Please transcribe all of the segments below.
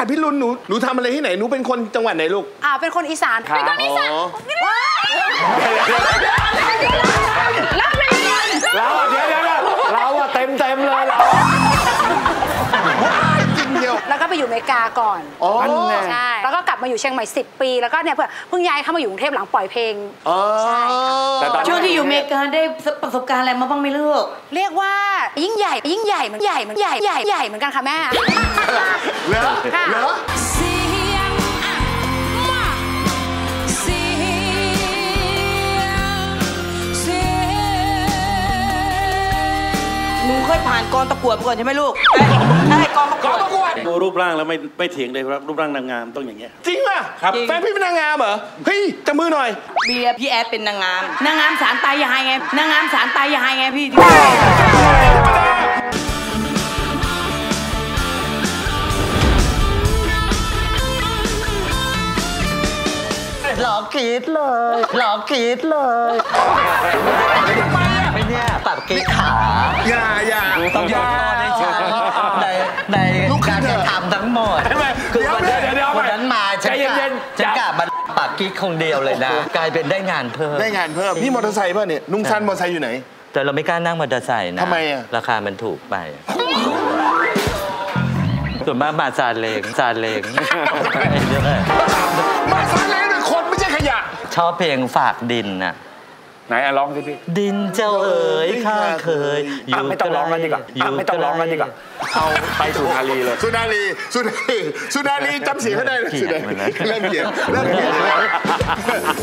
าดพิรุณหนูหนูทำอะไรที่ไหนหนูเป็นคนจังหวัดไหนลูก อ่าเป็นคนอีสานเป็นคนอีสานอ๋อแล้ อยู่อเมริกาก่อนอ๋อใช่แล้วก็กลับมาอยู่เชียงใหม่ 10 ปี แล้วก็เนี่ยเพิ่งเพิ่งย้ายเข้ามาอยู่กรุงเทพหลังปล่อยเพลง อ๋อใช่ค่ะ แต่ตอนช่วงที่อยู่อเมริกาได้ประสบการณ์อะไรมาบ้างไหมลูก เรียกว่ายิ่งใหญ่ ยิ่งใหญ่เหมือนใหญ่เหมือนใหญ่ใหญ่ใหญ่เหมือนกันค่ะแม่ เหรอค่ะ เหรอเสียงอะมาเสียงเสียงหนูเคยผ่านกองประกวดมาก่อนใช่ไหมลูกเอ้ยใช่กองประกวด ดูรูปร่างแล้วไม่ไม่เถียงเลยครับรูปร่างนางงามต้องอย่างเงี้ย จริงป่ะครับ แฟนพี่เป็นนางงามเหรอ เฮ้ยจับมือหน่อย เบียร์พี่แอดเป็นนางงาม นางงามสารตายายไง นางงามสารตายายไงพี่หลอกกรีดเลย หลอกกรีดเลยไม่เนี่ยตัดกรีดขา อย่าอย่าต้องอย่า มันปากกิ๊กคงเดียวเลยนะ กลายเป็นได้งานเพิ่มได้งานเพิ่มพี่มอเตอร์ไซค์ป่ะเนี่ยนุ่งสั้นมอเตอร์ไซค์อยู่ไหน แต่เราไม่กล้านั่งมอเตอร์ไซค์นะทำไมอะราคามันถูกไปส่วนมากมาซาเล้งซาเล้งมาซาเล้งเป็นคนไม่ใช่ขยะ ชอบเพลงฝากดินน่ะ ไหนอะร้องสิพี่ ดินเจ้าเอ๋ยข้าเคยออะยู่ไม่ต้องร้องแล้วดีกว่าอะไม่ต้องร้องแล้วดีกว่าเอาไปสู่นาลีเลย สุนารีสุนารีสุนารีจำเสียงเขาได้เลยสุนารีเริ่มเกลียดเริ่มเกลียดเลย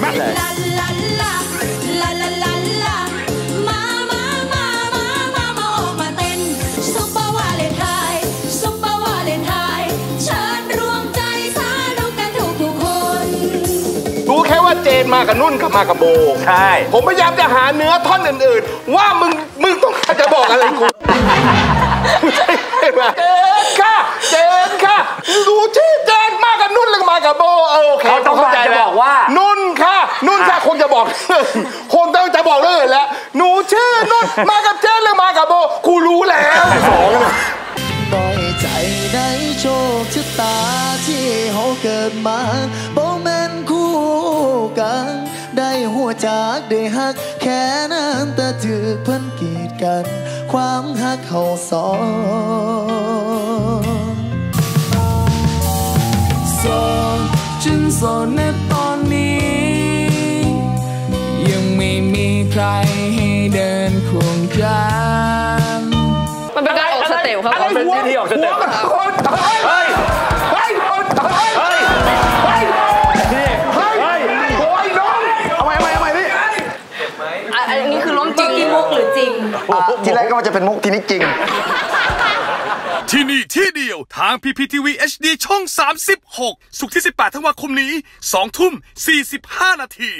ไม่ลาลาลาลาลาลาลามา ว่าเจนมากับนุ่นกับมากับโบ ใช่ ผมพยายามจะหาเนื้อท่อนอื่นๆ ว่ามึงมึงต้องการจะบอกอะไรกูใช่ไหมเจนค่ะเจนค่ะดูที่เจนมากับนุ่นหรือมากับโบเออโอเคเขาต้องเข้าใจการจะแล้วบอกว่า นุ่นค่ะ นุ่นค่ะคงจะบอกคงต้องจะบอกเรื่องอื่นแล้วหนูชื่อนุ่นมากับเจนหรือมากับโบกูรู้แล้วสองนะน้อยใจในโชคชะตาที่เขาเกิดมา จากได้หัก แค่นั้นแต่ถือเพิ่นกีดกัน ความหักเขาสองโสดจึงโสดในตอนนี้ ยังไม่มีใครให้เดินควงกันมันเป็นการออกสเต็ปครับอะไรเป็นพิธีออกสเต็ปหัวมันคนเฮ้ยเฮ้ยคนเฮ้ย จริง ทีแรกก็ว่าจะเป็นมุกทีนี้จริง ที่นี่ที่เดียวทาง PPTV HD ช่อง 36 สุขที่ 18ธันวาคมนี้ 2 ทุ่ม 45 นาที